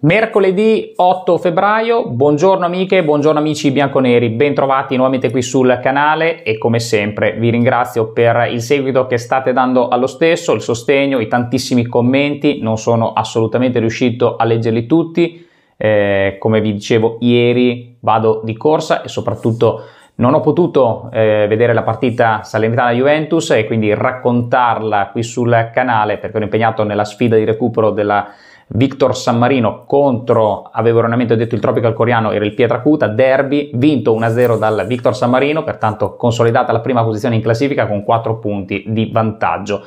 Mercoledì 8 febbraio, buongiorno amiche, buongiorno amici bianconeri, bentrovati nuovamente qui sul canale e come sempre vi ringrazio per il seguito che state dando allo stesso, il sostegno, i tantissimi commenti, non sono assolutamente riuscito a leggerli tutti, eh, come vi dicevo ieri vado di corsa e soprattutto non ho potuto eh, vedere la partita Salernitana-Juventus e quindi raccontarla qui sul canale perché ero impegnato nella sfida di recupero della Victor San Marino contro, avevo erroneamente detto il Tropical Coreano, era il Pietracuta, derby, vinto 1-0 dal Victor San Marino, pertanto consolidata la prima posizione in classifica con 4 punti di vantaggio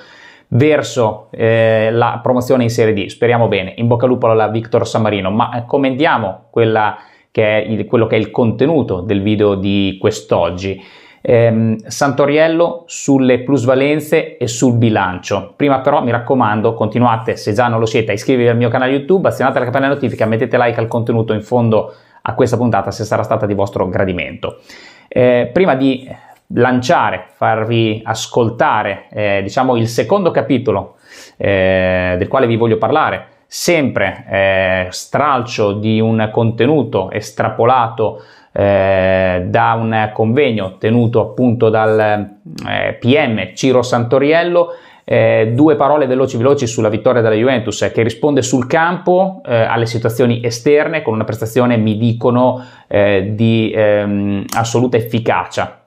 verso eh, la promozione in Serie D. Speriamo bene, in bocca al lupo alla Victor San Marino, ma eh, commentiamo quella che è il, quello che è il contenuto del video di quest'oggi ehm, Santoriello sulle plusvalenze e sul bilancio. Prima però mi raccomando, continuate, se già non lo siete, a iscrivervi al mio canale YouTube, azionate la campanella notifica, mettete like al contenuto in fondo a questa puntata se sarà stata di vostro gradimento. Eh, prima di lanciare, farvi ascoltare, eh, diciamo, il secondo capitolo eh, del quale vi voglio parlare, sempre eh, stralcio di un contenuto estrapolato eh, da un convegno tenuto appunto dal eh, PM Ciro Santoriello. Eh, due parole veloci veloci sulla vittoria della Juventus eh, che risponde sul campo eh, alle situazioni esterne con una prestazione mi dicono eh, di ehm, assoluta efficacia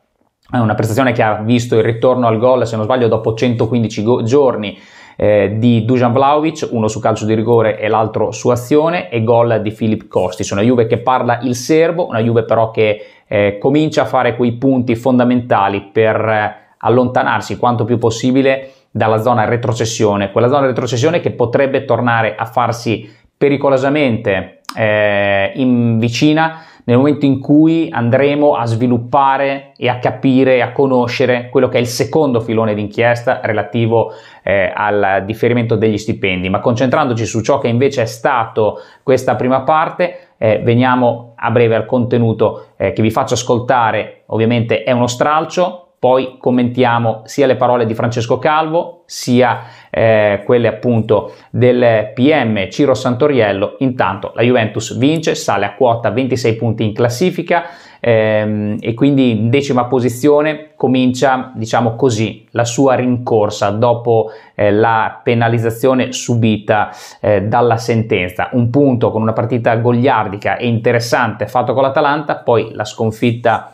è una prestazione che ha visto il ritorno al gol se non sbaglio dopo 115 go- giorni eh, di Dujan Vlaovic, uno su calcio di rigore e l'altro su azione, e gol di Filip Kostic. Una Juve che parla il serbo, una Juve però che eh, comincia a fare quei punti fondamentali per eh, allontanarsi quanto più possibile dalla zona retrocessione, quella zona retrocessione che potrebbe tornare a farsi pericolosamente eh, in vicina nel momento in cui andremo a sviluppare e a capire e a conoscere quello che è il secondo filone d'inchiesta relativo eh, al differimento degli stipendi, ma concentrandoci su ciò che invece è stato questa prima parte, eh, veniamo a breve al contenuto eh, che vi faccio ascoltare, ovviamente è uno stralcio, poi commentiamo sia le parole di Francesco Calvo sia eh, quelle appunto del PM Ciro Santoriello. Intanto la Juventus vince, sale a quota 26 punti in classifica ehm, e quindi in decima posizione comincia diciamo così la sua rincorsa dopo eh, la penalizzazione subita eh, dalla sentenza. Un punto con una partita gogliardica e interessante fatto con l'Atalanta, poi la sconfitta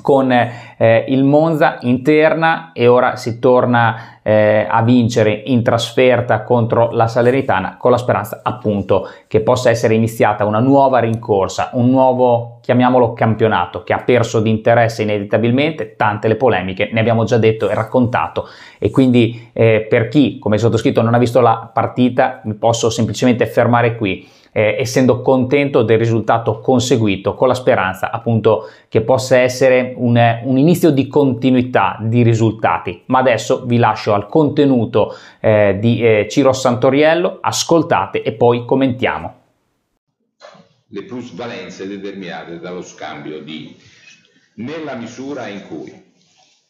con eh, il Monza interna e ora si torna eh, a vincere in trasferta contro la Salernitana con la speranza appunto che possa essere iniziata una nuova rincorsa, un nuovo chiamiamolo campionato che ha perso di interesse inevitabilmente, tante le polemiche, ne abbiamo già detto e raccontato. E quindi eh, per chi come sottoscritto non ha visto la partita mi posso semplicemente fermare qui eh, essendo contento del risultato conseguito con la speranza appunto che possa essere un, un inizio di continuità di risultati. Ma adesso vi lascio al contenuto eh, di eh, Ciro Santoriello, ascoltate e poi commentiamo. Le plusvalenze determinate dallo scambio di nella misura in cui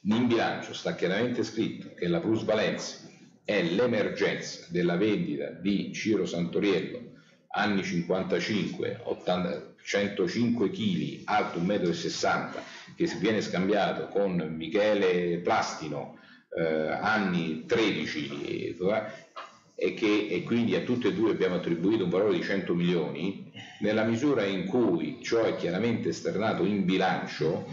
in bilancio sta chiaramente scritto che la plusvalenza è l'emergenza della vendita di Ciro Santoriello anni 55, 80, 105 kg, alto 1,60 m, che viene scambiato con Michele Plastino, eh, anni 13, e, che, e quindi a tutte e due abbiamo attribuito un valore di 100 milioni, nella misura in cui ciò è chiaramente esternato in bilancio,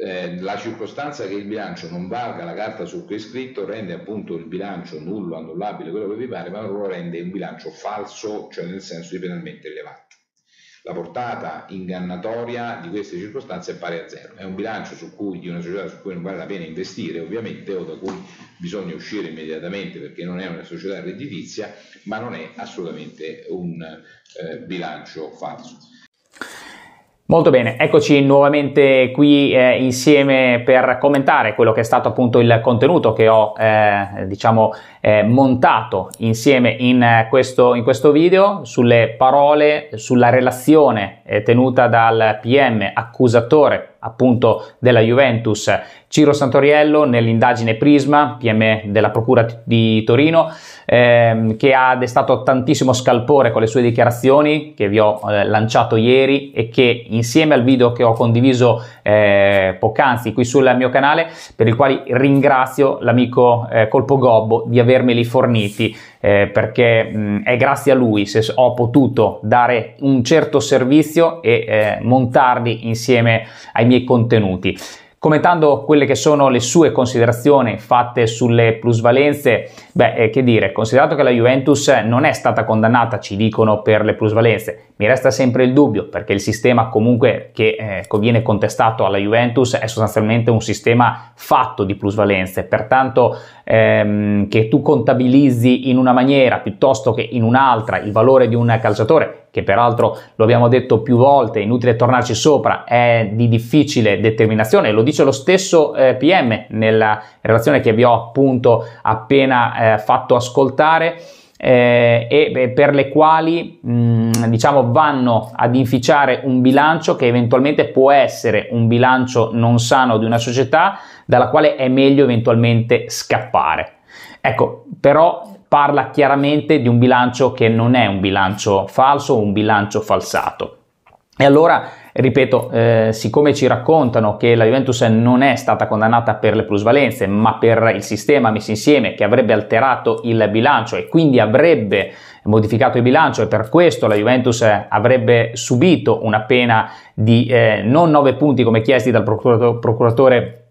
eh, la circostanza che il bilancio non valga la carta su cui è scritto rende appunto il bilancio nullo, annullabile, quello che vi pare, ma non lo rende un bilancio falso, cioè nel senso di penalmente rilevante. La portata ingannatoria di queste circostanze è pari a zero. È un bilancio cui, di una società su cui non vale la pena investire, ovviamente, o da cui bisogna uscire immediatamente perché non è una società redditizia, ma non è assolutamente un eh, bilancio falso. Molto bene, eccoci nuovamente qui eh, insieme per commentare quello che è stato appunto il contenuto che ho eh, diciamo eh, montato insieme in questo, in questo video sulle parole, sulla relazione eh, tenuta dal PM accusatore appunto della Juventus. Ciro Santoriello nell'indagine Prisma, PM della Procura di Torino, ehm, che ha destato tantissimo scalpore con le sue dichiarazioni che vi ho eh, lanciato ieri e che insieme al video che ho condiviso eh, poc'anzi qui sul mio canale, per i quali ringrazio l'amico eh, Colpo Gobbo di avermeli forniti eh, perché mh, è grazie a lui se ho potuto dare un certo servizio e eh, montarli insieme ai miei contenuti. Commentando quelle che sono le sue considerazioni fatte sulle plusvalenze, beh, eh, che dire, considerato che la Juventus non è stata condannata, ci dicono, per le plusvalenze, mi resta sempre il dubbio, perché il sistema comunque che eh, viene contestato alla Juventus è sostanzialmente un sistema fatto di plusvalenze, pertanto ehm, che tu contabilizzi in una maniera piuttosto che in un'altra il valore di un calciatore, che peraltro lo abbiamo detto più volte, inutile tornarci sopra, è di difficile determinazione, lo dice lo stesso eh, PM nella relazione che vi ho appunto appena eh, fatto ascoltare. Eh, e per le quali mh, diciamo vanno ad inficiare un bilancio che eventualmente può essere un bilancio non sano di una società dalla quale è meglio eventualmente scappare. Ecco, però parla chiaramente di un bilancio che non è un bilancio falso o un bilancio falsato. E allora, ripeto, eh, siccome ci raccontano che la Juventus non è stata condannata per le plusvalenze, ma per il sistema messo insieme che avrebbe alterato il bilancio e quindi avrebbe modificato il bilancio e per questo la Juventus avrebbe subito una pena di eh, non 9 punti come chiesti dal procuratore, procuratore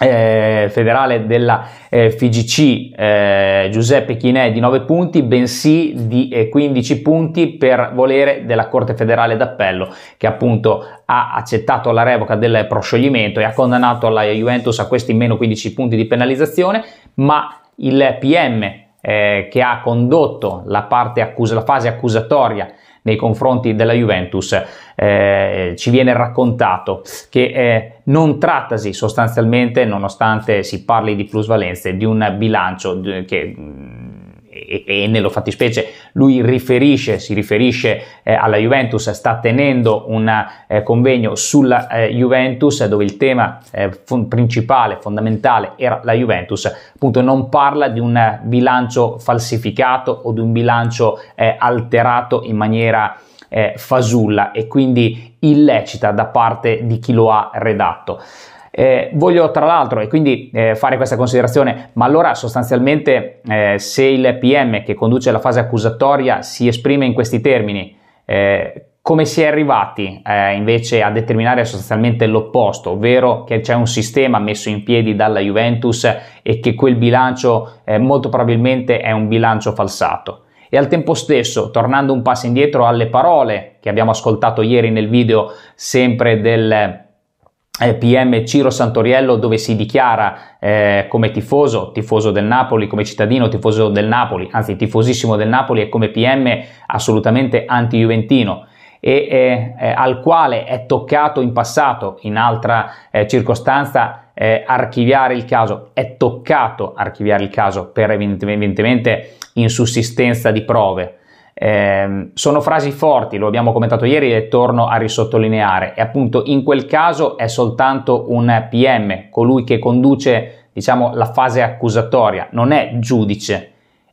eh, federale della eh, FIGC eh, Giuseppe Chinè di 9 punti, bensì di 15 eh, punti per volere della Corte federale d'appello che appunto ha accettato la revoca del proscioglimento e ha condannato la Juventus a questi meno 15 punti di penalizzazione, ma il PM eh, che ha condotto la, accus- la fase accusatoria nei confronti della Juventus, eh, ci viene raccontato che eh, non trattasi sostanzialmente, nonostante si parli di plusvalenze, di un bilancio che e, e nello fattispecie lui riferisce, si riferisce eh, alla Juventus, sta tenendo un eh, convegno sulla eh, Juventus dove il tema eh, fon- principale, fondamentale era la Juventus, appunto non parla di un bilancio falsificato o di un bilancio eh, alterato in maniera eh, fasulla e quindi illecita da parte di chi lo ha redatto. Eh, voglio tra l'altro e quindi eh, fare questa considerazione, ma allora sostanzialmente eh, se il PM che conduce la fase accusatoria si esprime in questi termini, eh, come si è arrivati eh, invece a determinare sostanzialmente l'opposto, ovvero che c'è un sistema messo in piedi dalla Juventus e che quel bilancio eh, molto probabilmente è un bilancio falsato? E al tempo stesso, tornando un passo indietro alle parole che abbiamo ascoltato ieri nel video sempre del PM Ciro Santoriello dove si dichiara eh, come tifoso, tifoso del Napoli, come cittadino tifoso del Napoli, anzi tifosissimo del Napoli e come PM assolutamente anti-juventino e eh, eh, al quale è toccato in passato, in altra eh, circostanza, eh, archiviare il caso, è toccato archiviare il caso per evidentemente insussistenza di prove. Eh, sono frasi forti, lo abbiamo commentato ieri e torno a risottolineare. E appunto in quel caso è soltanto un PM, colui che conduce diciamo, la fase accusatoria, non è giudice.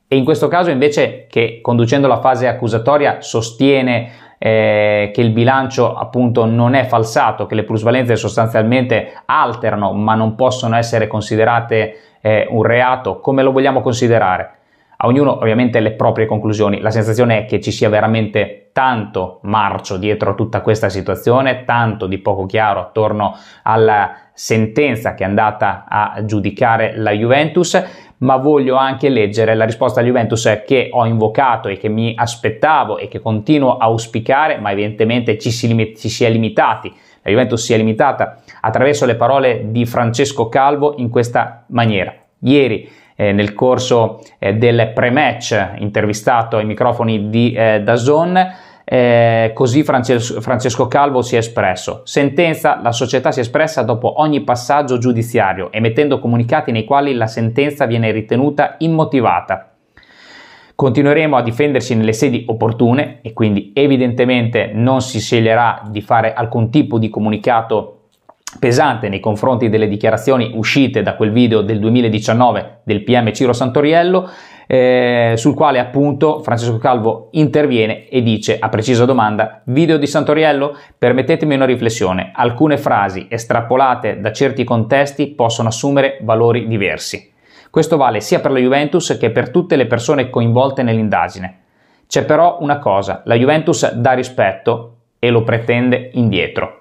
E in questo caso invece che conducendo la fase accusatoria sostiene eh, che il bilancio appunto non è falsato, che le plusvalenze sostanzialmente alterano ma non possono essere considerate eh, un reato, come lo vogliamo considerare? A ognuno ovviamente le proprie conclusioni. La sensazione è che ci sia veramente tanto marcio dietro a tutta questa situazione, tanto di poco chiaro attorno alla sentenza che è andata a giudicare la Juventus, ma voglio anche leggere la risposta alla Juventus che ho invocato e che mi aspettavo e che continuo a auspicare, ma evidentemente ci si, lim- ci si è limitati. La Juventus si è limitata attraverso le parole di Francesco Calvo in questa maniera. Ieri eh, nel corso eh, del pre-match intervistato ai microfoni di eh, Dazon. Eh, così Francesco, Francesco Calvo si è espresso. Sentenza, la società si è espressa dopo ogni passaggio giudiziario, emettendo comunicati nei quali la sentenza viene ritenuta immotivata. Continueremo a difenderci nelle sedi opportune e quindi evidentemente non si sceglierà di fare alcun tipo di comunicato pesante nei confronti delle dichiarazioni uscite da quel video del 2019 del PM Ciro Santoriello, eh, sul quale appunto Francesco Calvo interviene e dice a precisa domanda video di Santoriello? Permettetemi una riflessione. Alcune frasi estrapolate da certi contesti possono assumere valori diversi. Questo vale sia per la Juventus che per tutte le persone coinvolte nell'indagine. C'è però una cosa la Juventus dà rispetto e lo pretende indietro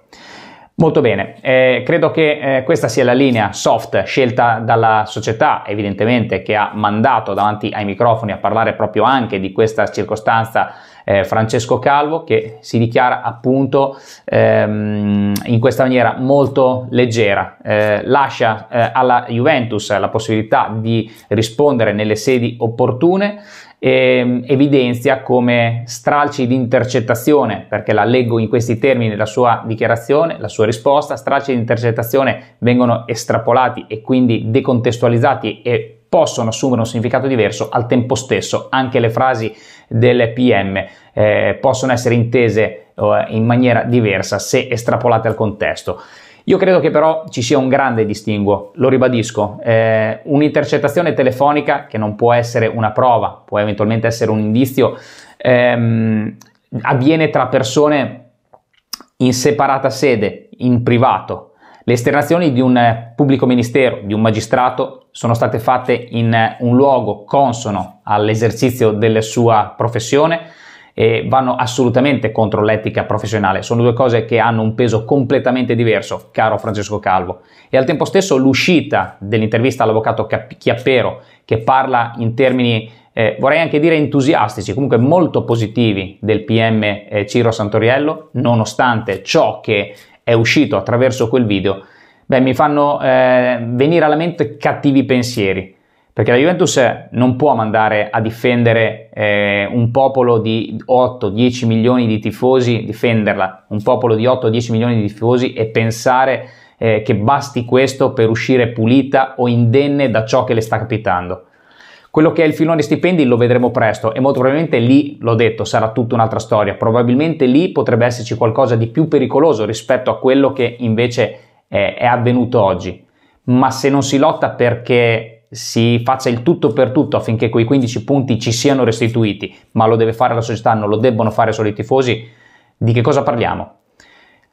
Molto bene, eh, credo che eh, questa sia la linea soft scelta dalla società, evidentemente che ha mandato davanti ai microfoni a parlare proprio anche di questa circostanza eh, Francesco Calvo, che si dichiara appunto ehm, in questa maniera molto leggera, eh, lascia eh, alla Juventus la possibilità di rispondere nelle sedi opportune eh, evidenzia come stralci di intercettazione, perché la leggo in questi termini la sua dichiarazione, la sua risposta, stralci di intercettazione vengono estrapolati e quindi decontestualizzati e possono assumere un significato diverso, al tempo stesso anche le frasi del PM eh, possono essere intese eh, in maniera diversa se estrapolate al contesto. Io credo che però ci sia un grande distinguo, lo ribadisco, eh, un'intercettazione telefonica che non può essere una prova, può eventualmente essere un indizio, ehm, avviene tra persone in separata sede, in privato. Le esternazioni di un pubblico ministero, di un magistrato, sono state fatte in un luogo consono all'esercizio della sua professione, e vanno assolutamente contro l'etica professionale. Sono due cose che hanno un peso completamente diverso, caro Francesco Calvo. E al tempo stesso l'uscita dell'intervista all'avvocato Chiappero, che parla in termini, eh, vorrei anche dire entusiastici, comunque molto positivi del PM eh, Ciro Santoriello, nonostante ciò che è uscito attraverso quel video, beh, mi fanno eh, venire alla mente cattivi pensieri perché la Juventus non può mandare a difendere eh, un popolo di 8-10 milioni di tifosi, difenderla, un popolo di 8-10 milioni di tifosi e pensare eh, che basti questo per uscire pulita o indenne da ciò che le sta capitando. Quello che è il filone stipendi lo vedremo presto e molto probabilmente lì, l'ho detto, sarà tutta un'altra storia. Probabilmente lì potrebbe esserci qualcosa di più pericoloso rispetto a quello che invece è, è avvenuto oggi. Ma se non si lotta perché si faccia il tutto per tutto affinché quei 15 punti ci siano restituiti, ma lo deve fare la società, non lo debbono fare solo i tifosi, di che cosa parliamo?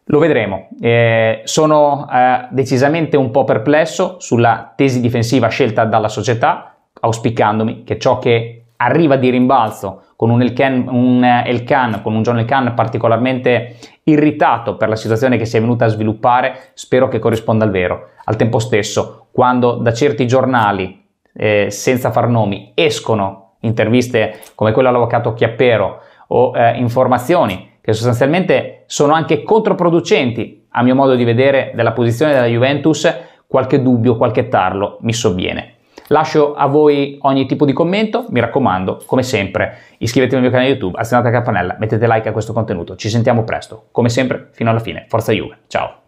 Lo vedremo. Eh, sono eh, decisamente un po' perplesso sulla tesi difensiva scelta dalla società, auspicandomi che ciò che arriva di rimbalzo con un Elkan, un Elkan, con un John Elkan particolarmente irritato per la situazione che si è venuta a sviluppare, spero che corrisponda al vero. Al tempo stesso, quando da certi giornali, eh, senza far nomi, escono interviste come quella all'avvocato Chiappero o eh, informazioni che sostanzialmente sono anche controproducenti, a mio modo di vedere, della posizione della Juventus, qualche dubbio, qualche tarlo mi sovviene. Lascio a voi ogni tipo di commento, mi raccomando, come sempre, iscrivetevi al mio canale YouTube, azionate la campanella, mettete like a questo contenuto. Ci sentiamo presto, come sempre, fino alla fine. Forza Juve, ciao!